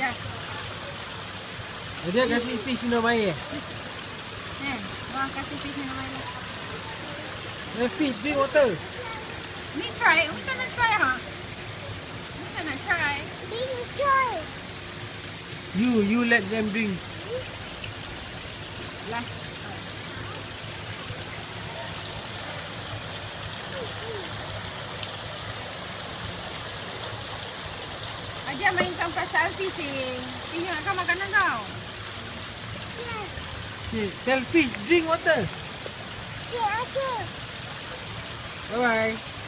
dah. Dia kasi fish nama air. Eh, orang kasi fish nama air. Eh, fish, drink water. Me try, we gonna try, huh? We gonna try. Me try. You, you let them drink. Last. Aja mainkan perasaan fishing. Ingatkan makanan kau. Okay, tell fish drink water. Bye bye.